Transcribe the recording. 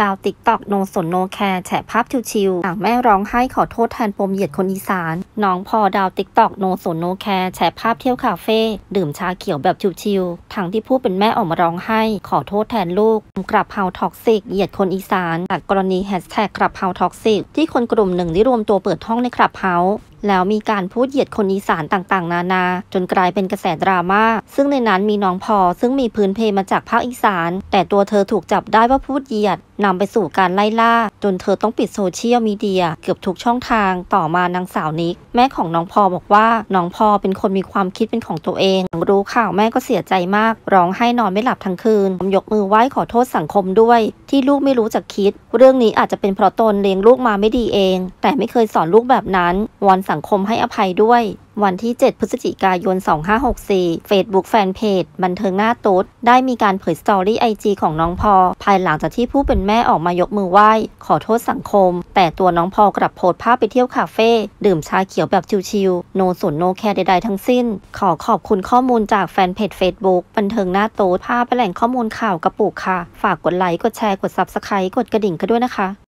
ดาว TikTok no สน no care แฉภาพชิวๆต่างแม่ร้องไห้ขอโทษแทนปมเหยียดคนอีสาน น้องพอดาว TikTok no สน no care แฉภาพเที่ยวคาเฟ่ดื่มชาเขียวแบบชิวๆทั้งที่ผู้เป็นแม่ออกมาร้องไห้ ขอโทษแทนลูก Clubhouse toxic เหยียดคนอีสานจากกรณีแฮชแท็ก Clubhouse toxic ที่คนกลุ่มหนึ่งได้รวมตัวเปิดห้องใน Clubhouse แล้วมีการพูดเหยียดคนอีสานต่างๆ นานา จนกลายเป็นกระแสดราม่า ซึ่งในนั้นมีน้องพอซึ่งมีพื้นเพมาจากภาคอีสาน แต่ตัวเธอถูกจับได้ว่าพูดเหยียดนำไปสู่การไล่ล่า จนเธอต้องปิดโซเชียลมีเดียเกือบทุกช่องทางต่อมานางสาวนิก แม่ของน้องพอบอกว่า น้องพอเป็นคนมีความคิดเป็นของตัวเองรู้ข่าวแม่ก็เสียใจมาก ร้องไห้นอนไม่หลับทั้งคืนยกมือไหว้ขอโทษสังคมด้วย ที่ลูกไม่รู้จักคิด เรื่องนี้อาจจะเป็นเพราะตนเลี้ยงลูกมาไม่ดีเอง แต่ไม่เคยสอนลูกแบบนั้นวอนสังังคมให้อภัยด้วย วันที่ 7 พฤศจิกายน 2564 Facebook Fanpage บันเทิงหน้าตุ๊ดได้มีการเผยสตอรี่ไอจีของน้องพอ ภายหลังจากที่ผู้เป็นแม่ออกมายกมือไหว้ ขอโทษสังคม แต่ตัวน้องพอกลับโพสต์ภาพไปเที่ยวคาเฟ่ดื่มชาเขียวแบบชิวๆ no สน no care ใดๆทั้งสิ้น ขอขอบคุณข้อมูลจากแฟนเพจ Facebook บันเทิงหน้าโต๊ดภาพไปแหล่งข้อมูลข่าวกระปุกค่ะ ฝากกดไลค์กดแชร์กด Subscribe กดกระดิ่งกันด้วยนะคะ